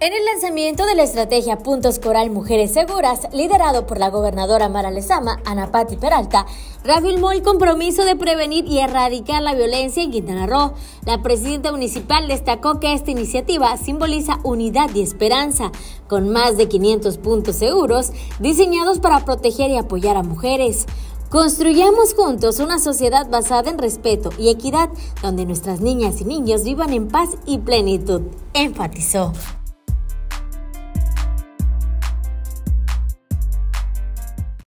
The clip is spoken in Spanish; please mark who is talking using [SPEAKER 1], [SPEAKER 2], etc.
[SPEAKER 1] En el lanzamiento de la estrategia Puntos Coral Mujeres Seguras, liderado por la gobernadora Mara Lezama, Ana Patti Peralta, reafirmó el compromiso de prevenir y erradicar la violencia en Quintana Roo. La presidenta municipal destacó que esta iniciativa simboliza unidad y esperanza, con más de 500 puntos seguros diseñados para proteger y apoyar a mujeres. Construyamos juntos una sociedad basada en respeto y equidad, donde nuestras niñas y niños vivan en paz y plenitud, enfatizó.